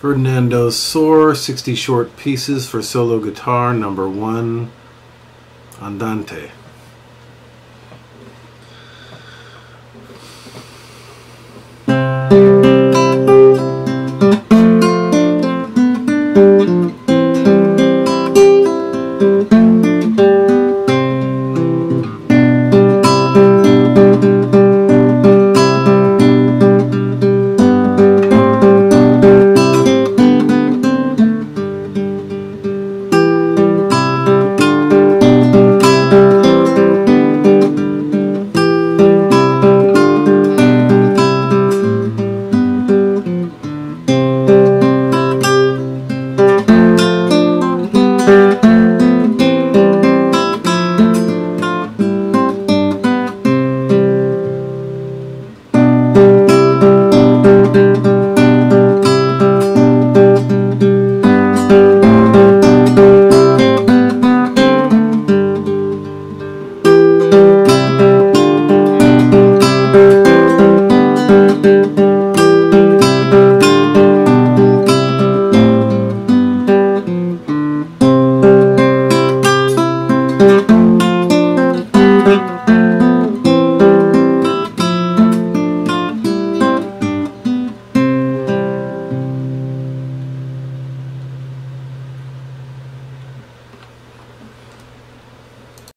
Ferdinando Sor, 60 Short Pieces for Solo Guitar, number one, Andante.